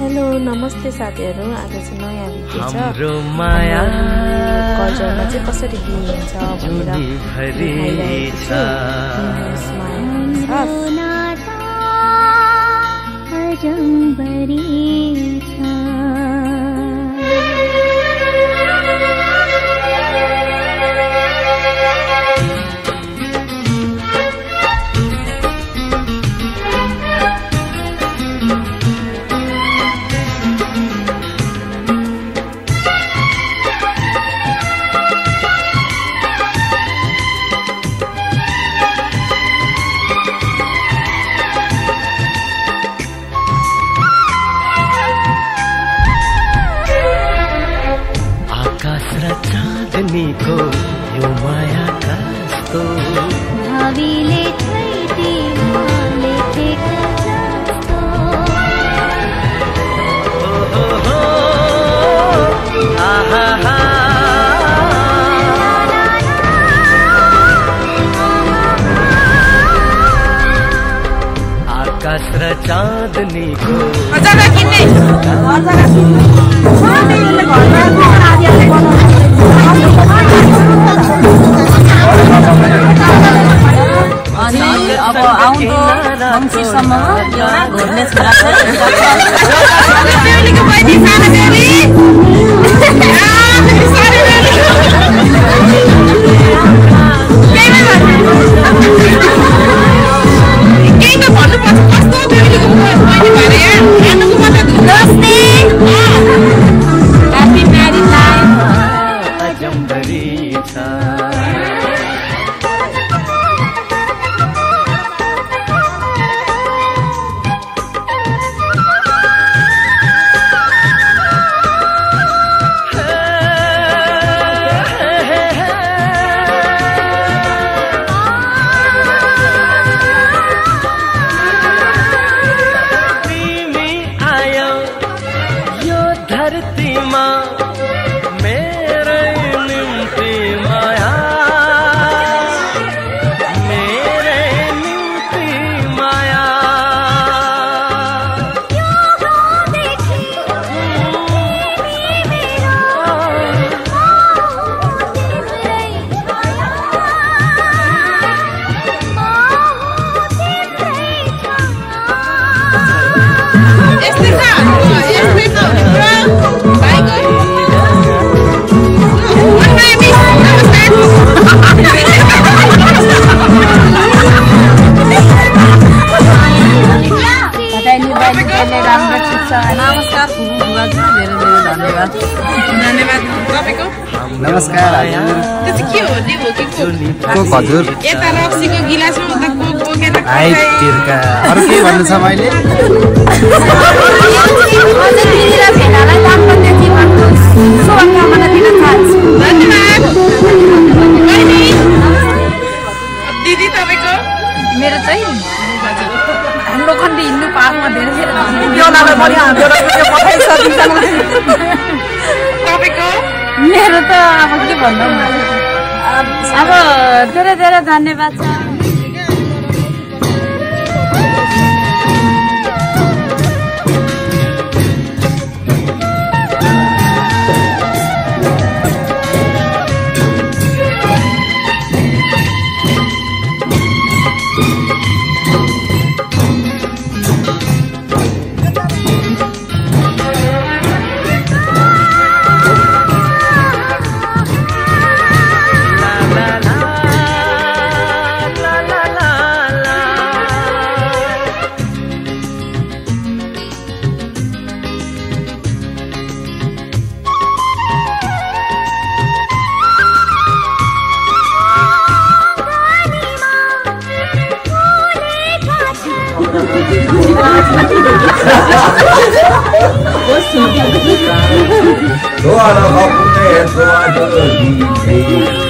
Hello नमस्ते साथीहरू आज चाहिँ नयाँ भिडियो छ हाम्रो माया कल्चरमा चाहिँ कसरी दिइन्छ भनेर आकाश र चाँदनीको अनि अब आउँदो मङ्सिरसम्ममा एउटा घुर्ने छोरा छ। Time. नमस्कार बुबाजू धेरै धेरै धन्यवाद धन्यवाद तपाईँको नमस्कार हजुर त्यो चाहिँ के हो? नि हो कि को कोक हजुर यता रक्सीको गिलासमा उता कोक बोकेर हाई तिर्का। अरू के भन्नु छ मैले? दिदी तपाईँको? मेरो चाहिँ हाम्रो खण्डी हिँड्नु पार्कमा धेरै तपाईँको भन्नु। अब धेरै धेरै धन्यवाद छ 我想要你，想你，说好的好朋友，说好。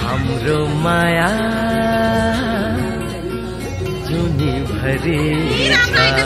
हाम्रो माया जुनी भरि आकाश